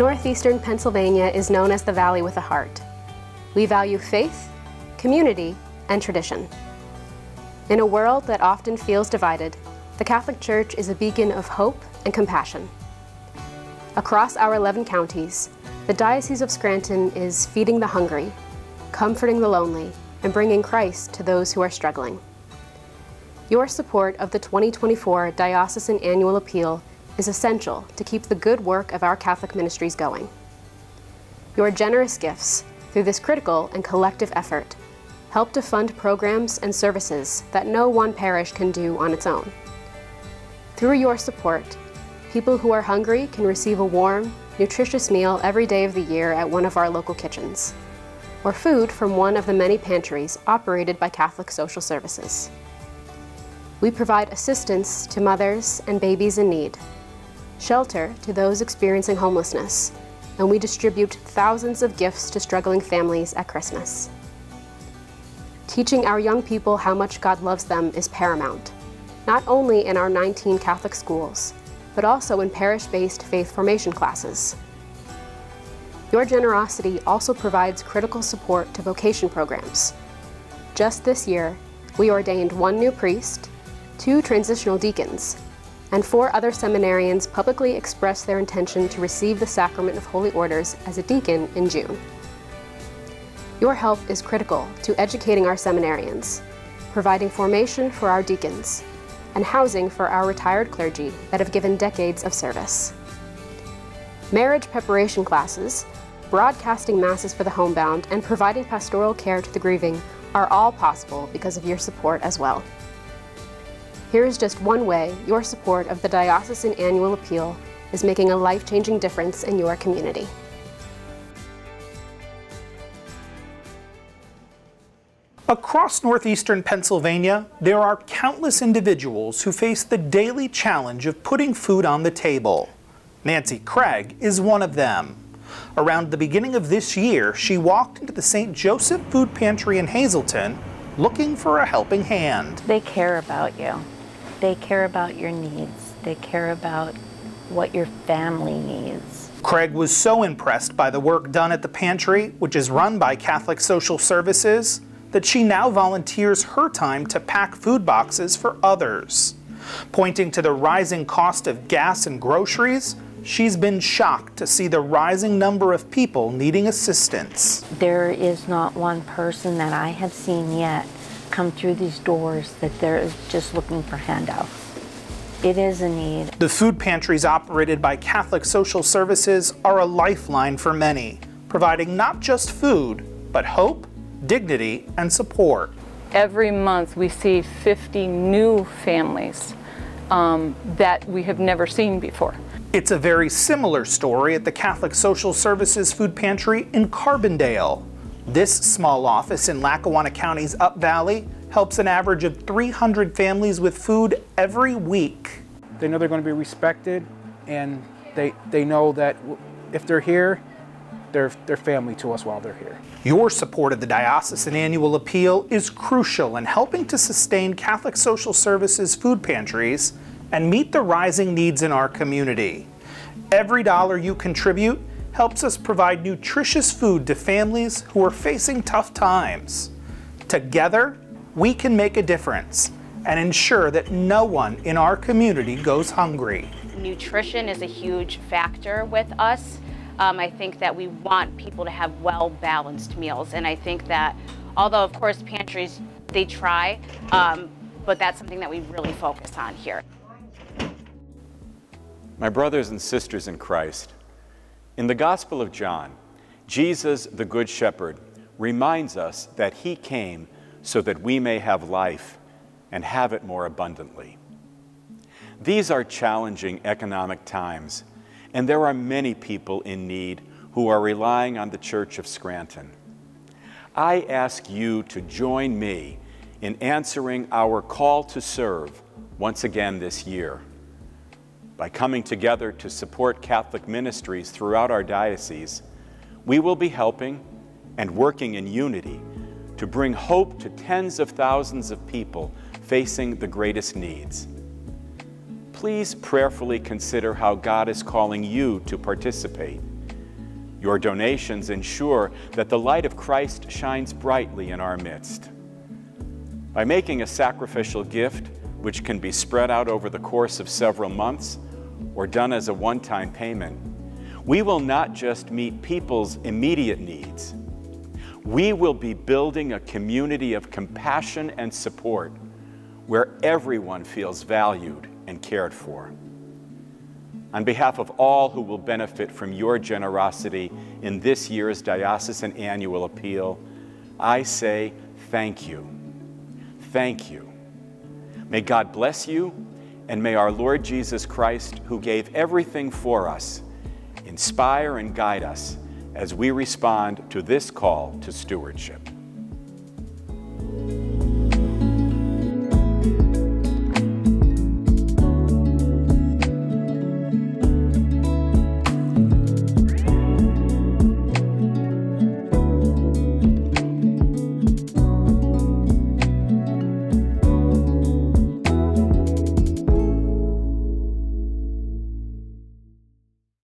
Northeastern Pennsylvania is known as the Valley with a Heart. We value faith, community, and tradition. In a world that often feels divided, the Catholic Church is a beacon of hope and compassion. Across our 11 counties, the Diocese of Scranton is feeding the hungry, comforting the lonely, and bringing Christ to those who are struggling. Your support of the 2024 Diocesan Annual Appeal is essential to keep the good work of our Catholic ministries going. Your generous gifts, through this critical and collective effort, help to fund programs and services that no one parish can do on its own. Through your support, people who are hungry can receive a warm, nutritious meal every day of the year at one of our local kitchens, or food from one of the many pantries operated by Catholic Social Services. We provide assistance to mothers and babies in need shelter to those experiencing homelessness, and we distribute thousands of gifts to struggling families at Christmas. Teaching our young people how much God loves them is paramount, not only in our 19 Catholic schools, but also in parish-based faith formation classes. Your generosity also provides critical support to vocation programs. Just this year, we ordained one new priest, two transitional deacons, and four other seminarians publicly expressed their intention to receive the sacrament of holy orders as a deacon in June. Your help is critical to educating our seminarians, providing formation for our deacons, and housing for our retired clergy that have given decades of service. Marriage preparation classes, broadcasting masses for the homebound, and providing pastoral care to the grieving are all possible because of your support as well. Here is just one way your support of the Diocesan Annual Appeal is making a life-changing difference in your community. Across northeastern Pennsylvania, there are countless individuals who face the daily challenge of putting food on the table. Nancy Craig is one of them. Around the beginning of this year, she walked into the St. Joseph Food Pantry in Hazleton looking for a helping hand. They care about you. They care about your needs. They care about what your family needs. Craig was so impressed by the work done at the pantry, which is run by Catholic Social Services, that she now volunteers her time to pack food boxes for others. Pointing to the rising cost of gas and groceries, she's been shocked to see the rising number of people needing assistance. There is not one person that I have seen yet come through these doors that they're just looking for handouts. It is a need. The food pantries operated by Catholic Social Services are a lifeline for many, providing not just food, but hope, dignity, and support. Every month we see 50 new families um, that we have never seen before. It's a very similar story at the Catholic Social Services Food Pantry in Carbondale. This small office in Lackawanna County's Up Valley helps an average of 300 families with food every week. They know they're going to be respected and they, they know that if they're here, they're, they're family to us while they're here. Your support of the Diocesan Annual Appeal is crucial in helping to sustain Catholic Social Services food pantries and meet the rising needs in our community. Every dollar you contribute helps us provide nutritious food to families who are facing tough times. Together, we can make a difference and ensure that no one in our community goes hungry. Nutrition is a huge factor with us. Um, I think that we want people to have well-balanced meals, and I think that although, of course, pantries, they try, um, but that's something that we really focus on here. My brothers and sisters in Christ, in the Gospel of John, Jesus, the Good Shepherd, reminds us that he came so that we may have life and have it more abundantly. These are challenging economic times, and there are many people in need who are relying on the Church of Scranton. I ask you to join me in answering our call to serve once again this year by coming together to support Catholic ministries throughout our diocese, we will be helping and working in unity to bring hope to tens of thousands of people facing the greatest needs. Please prayerfully consider how God is calling you to participate Your donations ensure that the light of Christ shines brightly in our midst. By making a sacrificial gift, which can be spread out over the course of several months or done as a one time payment, we will not just meet people's immediate needs, we will be building a community of compassion and support where everyone feels valued and cared for. On behalf of all who will benefit from your generosity in this year's Diocesan Annual Appeal, I say thank you. Thank you. May God bless you, and may our Lord Jesus Christ, who gave everything for us, inspire and guide us as we respond to this call to stewardship.